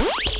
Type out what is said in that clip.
Bye.